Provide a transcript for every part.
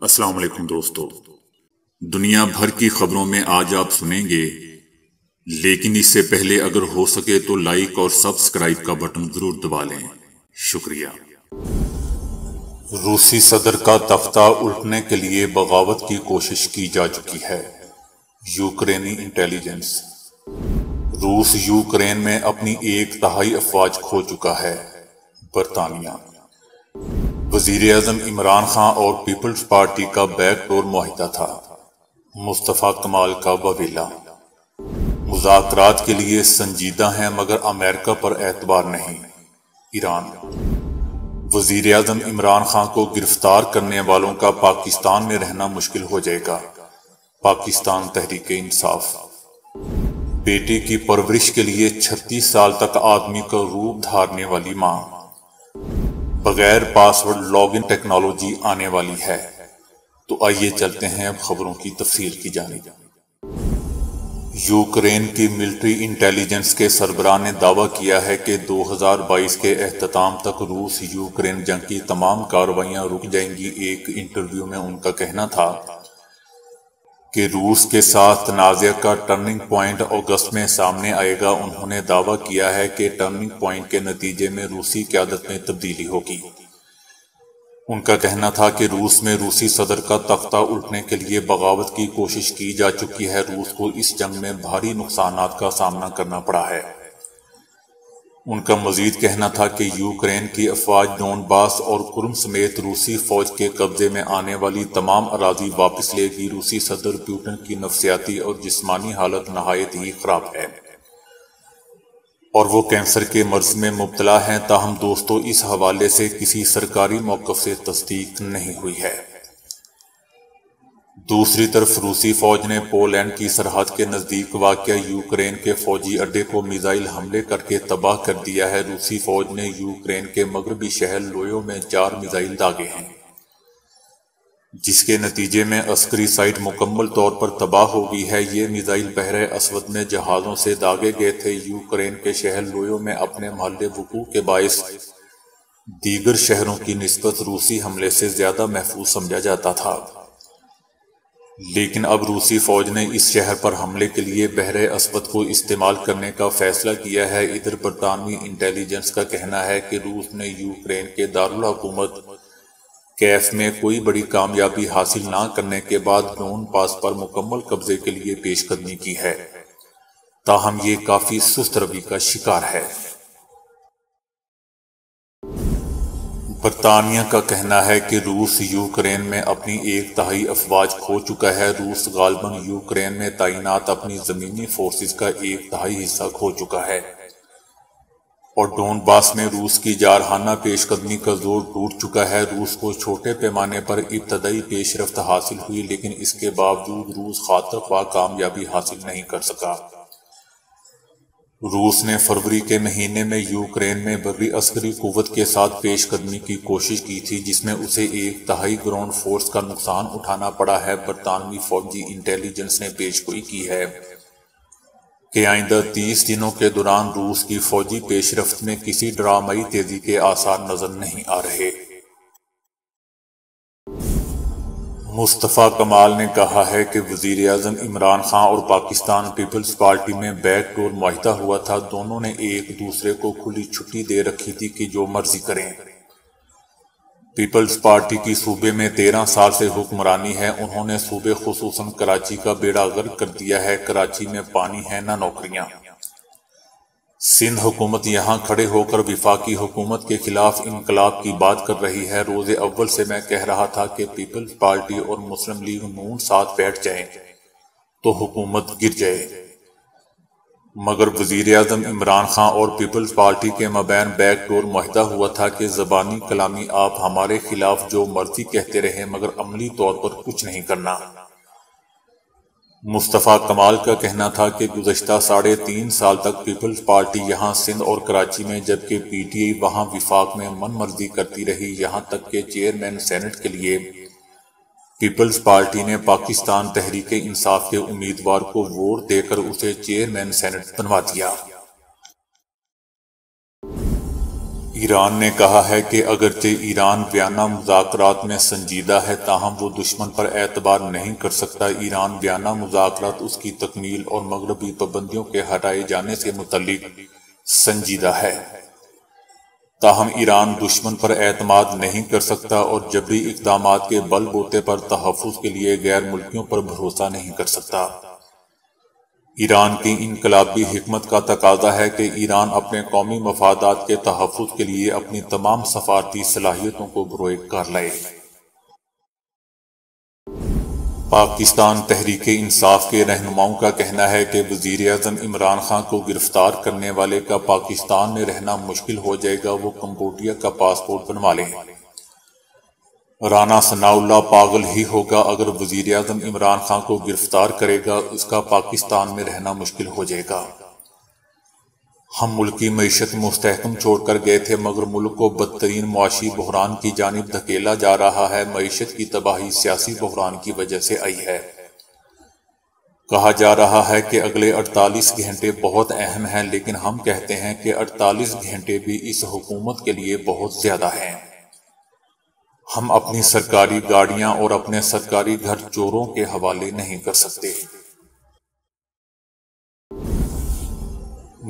अस्सलाम वालेकुम दोस्तों। दुनिया भर की खबरों में आज आप सुनेंगे, लेकिन इससे पहले अगर हो सके तो लाइक और सब्सक्राइब का बटन ज़रूर दबा लें। शुक्रिया। रूसी सदर का तख्ता उल्टने के लिए बगावत की कोशिश की जा चुकी है। यूक्रेनी इंटेलिजेंस। रूस यूक्रेन में अपनी एक तहाई अफवाज खो चुका है, बरतानिया। वज़ीर अजम इमरान खान और पीपल्स पार्टी का बैकडोर माहिदा था। मुस्तफ़ा कमाल का बवेला मुजाकरात के लिए संजीदा है, मगर अमेरिका पर एतबार नहीं। ईरान। वज़ीर अजम इमरान खान को गिरफ़्तार करने वालों का पाकिस्तान में रहना मुश्किल हो जाएगा। पाकिस्तान तहरीक इंसाफ। बेटे की परवरिश के लिए 36 साल तक आदमी का रूप धारने वाली माँ। बगैर पासवर्ड लॉगिन टेक्नोलॉजी आने वाली है। तो आइए चलते हैं अब खबरों की तफसील की जानी यूक्रेन की मिलिट्री इंटेलिजेंस के सरबरा ने दावा किया है कि 2022 के अहतमाम तक रूस यूक्रेन जंग की तमाम कार्रवाइयाँ रुक जाएँगी। एक इंटरव्यू में उनका कहना था कि रूस के साथ तनाज़ का टर्निंग पॉइंट अगस्त में सामने आएगा। उन्होंने दावा किया है कि टर्निंग पॉइंट के नतीजे में रूसी क्यादत में तब्दीली होगी। उनका कहना था कि रूस में रूसी सदर का तख्ता उल्टने के लिए बगावत की कोशिश की जा चुकी है। रूस को इस जंग में भारी नुकसान का सामना करना पड़ा है। उनका मजीद कहना था कि यूक्रेन की अफवाज डोनबास और कुरम समेत रूसी फौज के कब्जे में आने वाली तमाम अराजी वापस लेगी। रूसी सदर प्यूटन की नफसियाती और जिसमानी हालत नहायत ही खराब है। और वो कैंसर के मर्ज में मुबतला हैं, ताहम दोस्तों, इस हवाले से किसी सरकारी मौकफ से तस्दीक नहीं हुई है। दूसरी तरफ़ रूसी फौज ने पोलैंड की सरहद के नज़दीक वाक़ यूक्रेन के फौजी अड्डे को मिसाइल हमले करके तबाह कर दिया है। रूसी फौज ने यूक्रेन के मगरबी शहर लोयो में चार मिसाइल दागे हैं, जिसके नतीजे में अस्करी साइट मुकम्मल तौर पर तबाह हो गई है। ये मिसाइल बहरे असवद में जहाज़ों से दागे गए थे। यूक्रेन के शहर लोयो में अपने महल्ले वकू के बायस दीगर शहरों की नस्बत रूसी हमले से ज़्यादा महफूज समझा जाता था। लेकिन अब रूसी फौज ने इस शहर पर हमले के लिए बहरे असवद को इस्तेमाल करने का फैसला किया है। इधर बरतानवी इंटेलिजेंस का कहना है कि रूस ने यूक्रेन के दारुल हुकूमत कैफ में कोई बड़ी कामयाबी हासिल ना करने के बाद ड्रोन पास पर मुकम्मल कब्जे के लिए पेशकदमी की है। ताहम ये काफ़ी सुस्त रवि का शिकार है। बरतानिया का कहना है कि रूस यूक्रेन में अपनी एक तहाई अफवाज खो चुका है। रूस गालबन यूक्रेन में तैनात अपनी ज़मीनी फोर्सेस का एक तहाई हिस्सा खो चुका है। और डोनबास में रूस की जारहाना पेशकदमी का ज़ोर टूट चुका है। रूस को छोटे पैमाने पर इब्तदाई पेशरफ हासिल हुई, लेकिन इसके बावजूद रूस खातर कामयाबी हासिल नहीं कर सका। रूस ने फरवरी के महीने में यूक्रेन में बर्री अस्करी कुत के साथ पेश करने की कोशिश की थी, जिसमें उसे एक तहाई ग्राउंड फोर्स का नुकसान उठाना पड़ा है, बरतानवी फौजी इंटेलिजेंस ने पेशगोई की है। कि आइंदा तीस दिनों के दौरान रूस की फौजी पेशरफ में किसी ड्रामाई तेज़ी के आसार नज़र नहीं आ रहे। मुस्तफ़ा कमाल ने कहा है कि वज़ीर अजम इमरान खान और पाकिस्तान पीपल्स पार्टी में बैक डोर माहिदा हुआ था। दोनों ने एक दूसरे को खुली छुट्टी दे रखी थी कि जो मर्ज़ी करें। पीपल्स पार्टी की सूबे में तेरह साल से हुक्मरानी है। उन्होंने सूबे खसूस कराची का बेड़ा गर्क कर दिया है। कराची में पानी है न नौकरियाँ। सिंध हुकूमत यहाँ खड़े होकर विफाकी हुकूमत के खिलाफ इनकलाब की बात कर रही है। रोज़े अव्वल से मैं कह रहा था कि पीपल्स पार्टी और मुस्लिम लीग नून साथ बैठ जाए तो हुकूमत गिर जाए। मगर वज़ीर अजम इमरान खान और पीपल्स पार्टी के मबैन बैक डोर माहिदा हुआ था कि जबानी कलामी आप हमारे खिलाफ जो मर्ज़ी कहते रहे, मगर अमली तौर पर कुछ नहीं करना। मुस्तफ़ा कमाल का कहना था कि गुजशत साढ़े तीन साल तक पीपल्स पार्टी यहाँ सिंध और कराची में, जबकि पी टी आई वहाँ विफाक में मन मर्ज़ी करती रही। यहाँ तक के चेयरमैन सैनट के लिए पीपल्स पार्टी ने पाकिस्तान तहरीक इंसाफ के उम्मीदवार को वोट देकर उसे चेयरमैन सैनट बनवा दिया। ईरान ने कहा है कि अगरचे ईरान बयाना मुजाकरात में संजीदा है, ताहम वो दुश्मन पर एतबार नहीं कर सकता। ईरान बयाना मुजाकरात उसकी तकमील और मगरबी पाबंदियों के हटाए जाने से मुतलिक संजीदा है। ताहम ईरान दुश्मन पर एतमाद नहीं कर सकता और जबरी इकदाम के बल बोते पर तहफ़ के लिए गैर मुल्कियों पर भरोसा नहीं कर सकता। ईरान की इनकलाबी हमत का तकाजा है कि ईरान अपने कौमी मफादात के तहफ़ के लिए अपनी तमाम सफारती सलाहियतों को ब्रोक कर लाए पाकिस्तान तहरीक इंसाफ के रहनुमाओं का कहना है कि वज़ीर अजम इमरान खान को गिरफ़्तार करने वाले का पाकिस्तान में रहना मुश्किल हो जाएगा, वो कम्बोडिया का पासपोर्ट बनवा लें। राना सनाउल्ला पागल ही होगा अगर वज़ीर अजम इमरान खान को गिरफ़्तार करेगा, उसका पाकिस्तान में रहना मुश्किल हो जाएगा। हम मुल्क मीशत मुस्तकम छोड़कर गए थे, मगर मुल्क को बदतरीन मुआशी बहरान की जानब धकेला जा रहा है, मीशत की तबाही सियासी बहरान की वजह से आई है। कहा जा रहा है कि अगले 48 घंटे बहुत अहम हैं, लेकिन हम कहते हैं कि 48 घंटे भी इस हुकूमत के लिए बहुत ज़्यादा हैं। हम अपनी सरकारी गाड़ियाँ और अपने सरकारी घर चोरों के हवाले नहीं कर सकते।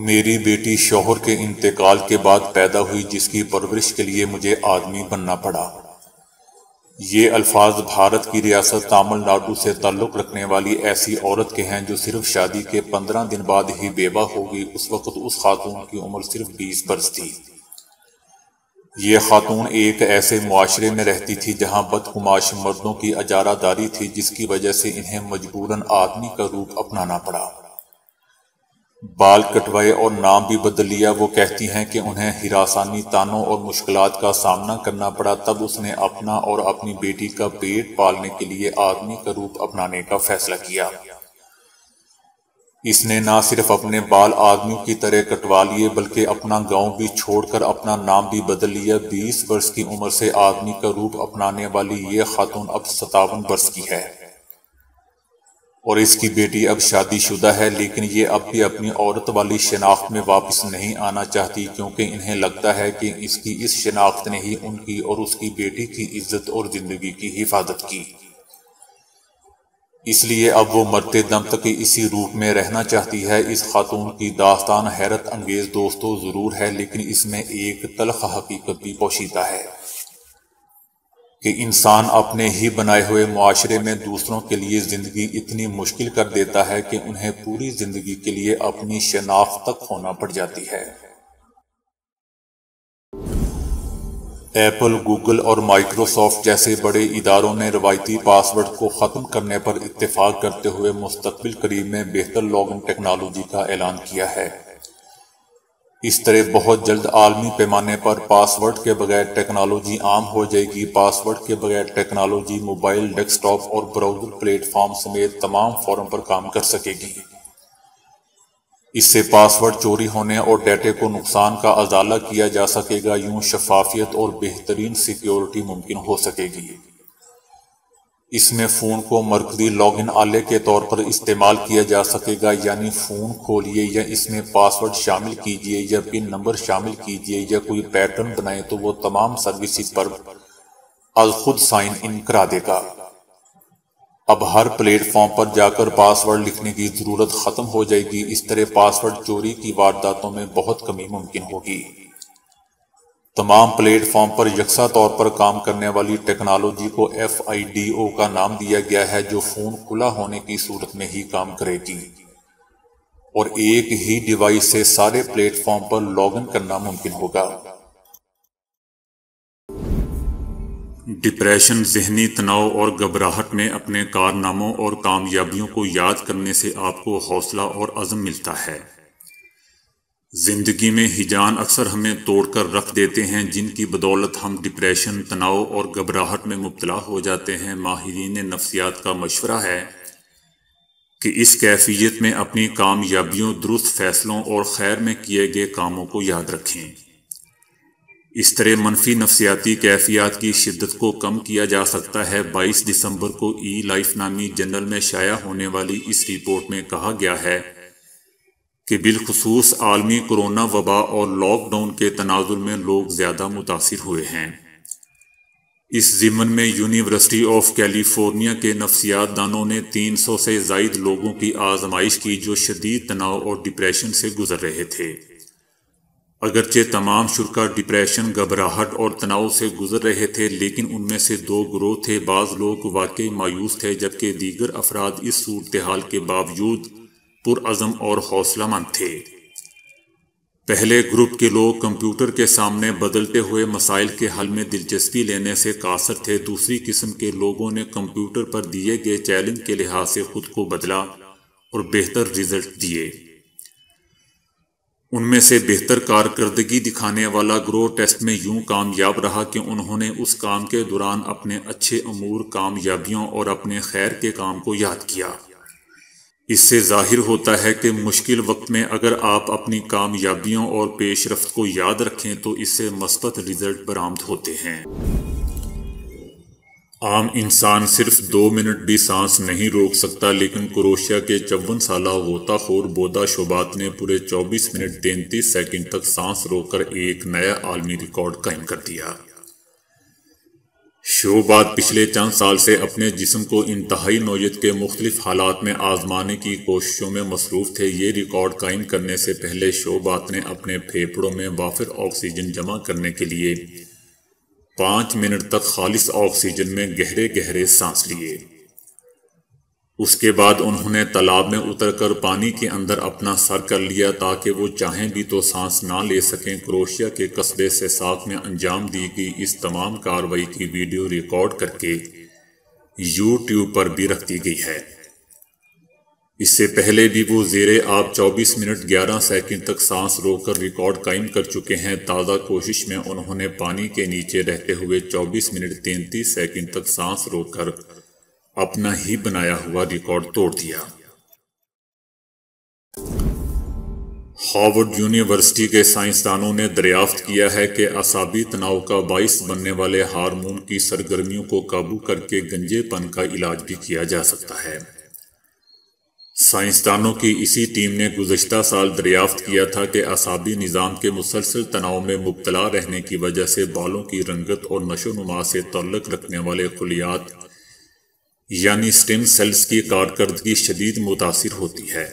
मेरी बेटी शोहर के इंतकाल के बाद पैदा हुई, जिसकी परवरिश के लिए मुझे आदमी बनना पड़ा। ये अल्फाज भारत की रियासत तमिलनाडु से ताल्लुक़ रखने वाली ऐसी औरत के हैं, जो सिर्फ़ शादी के पंद्रह दिन बाद ही बेबा होगी उस वक्त उस खातून की उम्र सिर्फ़ बीस बरस थी। ये खातून एक ऐसे मुआशरे में रहती थी जहाँ बदकुमाश मर्दों की अजारादारी थी, जिसकी वजह से इन्हें मजबूरन आदमी का रूप अपनाना पड़ा। बाल कटवाए और नाम भी बदल लिया, वो कहती हैं कि उन्हें हिरासानी तानों और मुश्किलात का सामना करना पड़ा। तब उसने अपना और अपनी बेटी का पेट पालने के लिए आदमी का रूप अपनाने का फैसला किया। इसने ना सिर्फ़ अपने बाल आदमियों की तरह कटवा लिए, बल्कि अपना गाँव भी छोड़कर अपना नाम भी बदल लिया। बीस वर्ष की उम्र से आदमी का रूप अपनाने वाली ये खातून अब सतावन वर्ष की है। और इसकी बेटी अब शादीशुदा है, लेकिन ये अब भी अपनी औरत वाली शनाख्त में वापस नहीं आना चाहती, क्योंकि इन्हें लगता है कि इसकी इस शनाख्त ने ही उनकी और उसकी बेटी की इज़्ज़त और ज़िंदगी की हिफाजत की। इसलिए अब वो मरते दम तक इसी रूप में रहना चाहती है। इस खातून की दास्तान हैरत अंगेज दोस्तों ज़रूर है, लेकिन इसमें एक तलख हकीकत भी पोशीदा है कि इंसान अपने ही बनाए हुए मुआशरे में दूसरों के लिए ज़िंदगी इतनी मुश्किल कर देता है कि उन्हें पूरी ज़िंदगी के लिए अपनी शनाख्त तक होना पड़ जाती है। एप्पल गूगल और माइक्रोसॉफ्ट जैसे बड़े इदारों ने रवायती पासवर्ड को ख़त्म करने पर इत्तेफाक करते हुए मुस्तबिल करीब में बेहतर लॉगिन टेक्नोलॉजी का ऐलान किया है। इस तरह बहुत जल्द आलमी पैमाने पर पासवर्ड के बगैर टेक्नोलॉजी आम हो जाएगी। पासवर्ड के बगैर टेक्नोलॉजी मोबाइल डेस्कटॉप और ब्राउज़र प्लेटफॉर्म समेत तमाम फॉरम पर काम कर सकेगी। इससे पासवर्ड चोरी होने और डेटे को नुकसान का अजाला किया जा सकेगा, यूँ शफाफियत और बेहतरीन सिक्योरिटी मुमकिन हो सकेगी। इसमें फ़ोन को मरकजी लॉगिन आले के तौर पर इस्तेमाल किया जा सकेगा, यानी फ़ोन खोलिए या इसमें पासवर्ड शामिल कीजिए या पिन नंबर शामिल कीजिए या कोई पैटर्न बनाए तो वो तमाम सर्विसेज़ पर अल खुद साइन इन करा देगा। अब हर प्लेटफॉर्म पर जाकर पासवर्ड लिखने की ज़रूरत खत्म हो जाएगी। इस तरह पासवर्ड चोरी की वारदातों में बहुत कमी मुमकिन होगी। तमाम प्लेटफॉर्म पर यकसा तौर पर काम करने वाली टेक्नोलॉजी को एफ़ आई डी ओ का नाम दिया गया है, जो फ़ोन खुला होने की सूरत में ही काम करेगी। और एक ही डिवाइस से सारे प्लेटफॉर्म पर लॉगिन करना मुमकिन होगा। डिप्रेशन, जहनी तनाव और घबराहट में अपने कारनामों और कामयाबियों को याद करने से आपको हौसला और अज़म मिलता है। ज़िंदगी में हिजान अक्सर हमें तोड़कर रख देते हैं, जिनकी बदौलत हम डिप्रेशन, तनाव और घबराहट में मुबतला हो जाते हैं। माहरीन नफ्सियात का मशवरा है कि इस कैफियत में अपनी कामयाबियों, दुरुस्त फैसलों और खैर में किए गए कामों को याद रखें। इस तरह मनफी नफसियाती कैफियात की शिद्दत को कम किया जा सकता है। 22 दिसंबर को ई लाइफ नामी जर्नल में शाया होने वाली इस रिपोर्ट में कहा गया है कि बिलखसूस आलमी कोरोना वबा और लॉकडाउन के तनाजुर में लोग ज़्यादा मुतासर हुए हैं। इस ज़िमन में यूनिवर्सिटी ऑफ़ कैलिफ़ोर्निया के नफसियात दानों ने 300 से जायद लोगों की आजमाइश की जो शदीद तनाव और डिप्रेशन से गुजर रहे थे। अगरचे तमाम शुरा डिप्रेशन, घबराहट और तनाव से गुजर रहे थे, लेकिन उनमें से दो ग्रोह थे। बाज़ लोग वाकई मायूस थे, जबकि दीगर अफराद इस सूरत हाल के बावजूद पुरज़म और हौसलामंद थे। पहले ग्रुप के लोग कंप्यूटर के सामने बदलते हुए मसाइल के हल में दिलचस्पी लेने से कासर थे। दूसरी किस्म के लोगों ने कंप्यूटर पर दिए गए चैलेंज के लिहाज से खुद को बदला और बेहतर रिज़ल्ट दिए। उनमें से बेहतर कारकर्दगी दिखाने वाला ग्रो टेस्ट में यूँ कामयाब रहा कि उन्होंने उस काम के दौरान अपने अच्छे अमूर कामयाबियों और अपने खैर के काम को याद किया। इससे ज़ाहिर होता है कि मुश्किल वक्त में अगर आप अपनी कामयाबियों और पेशरफ को याद रखें तो इससे मस्बत रिज़ल्ट बरामद होते हैं। आम इंसान सिर्फ़ दो मिनट भी सांस नहीं रोक सकता, लेकिन क्रोशिया के चौवन साल गोताखोर बोदा शोबात ने पूरे 24 मिनट तैंतीस सेकंड तक सांस रोककर एक नया आलमी रिकॉर्ड कायम कर दिया। शोबात पिछले चंद साल से अपने जिसम को इंतहाई नोयत के मुख्तलिफ़ हालात में आजमाने की कोशिशों में मसरूफ थे। ये रिकॉर्ड कायम करने से पहले शोबात ने अपने फेफड़ों में वाफिर ऑक्सीजन जमा करने के लिए पाँच मिनट तक खालिश ऑक्सीजन में गहरे गहरे सांस लिए। उसके बाद उन्होंने तालाब में उतरकर पानी के अंदर अपना सर कर लिया ताकि वो चाहें भी तो सांस ना ले सकें। क्रोशिया के कस्बे से साथ में अंजाम दी गई इस तमाम कार्रवाई की वीडियो रिकॉर्ड करके यूट्यूब पर भी रख दी गई है। इससे पहले भी वो जेर आप 24 मिनट 11 सेकंड तक सांस रोककर रिकॉर्ड कायम कर चुके हैं। ताज़ा कोशिश में उन्होंने पानी के नीचे रहते हुए 24 मिनट 33 सेकंड तक सांस रोककर अपना ही बनाया हुआ रिकॉर्ड तोड़ दिया। हार्वर्ड यूनिवर्सिटी के साइंसदानों ने दरियाफ्त किया है कि असाबी तनाव का बाइस बनने वाले हार्मोन की सरगर्मियों को काबू करके गंजेपन का इलाज भी किया जा सकता है। साइंसदानों की इसी टीम ने गुजशत साल दरियाफ्त किया था कि असाबी निज़ाम के मुसलसल तनाव में मुबतला रहने की वजह से बालों की रंगत और नशो नुमा से तल्लक रखने वाले खलियात, यानी स्टेम सेल्स की कारकर्दगी शदीद मुतासर होती है।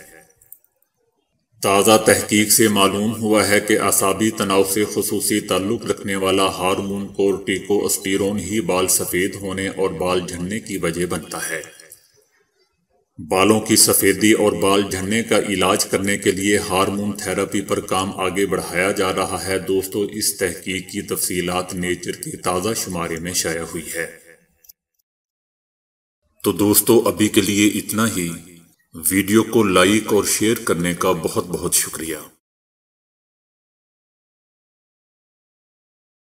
ताज़ा तहकीक से मालूम हुआ है कि असाबी तनाव से खसूसी ताल्लुक रखने वाला हारमोन कोर्टिकोस्टीरोन ही बाल सफ़ेद होने और बाल झड़ने की वजह बनता है। बालों की सफ़ेदी और बाल झड़ने का इलाज करने के लिए हार्मोन थेरेपी पर काम आगे बढ़ाया जा रहा है। दोस्तों, इस तहकीक की तफसीलात नेचर के ताज़ा शुमारे में शाया हुई है। तो दोस्तों, अभी के लिए इतना ही। वीडियो को लाइक और शेयर करने का बहुत बहुत शुक्रिया।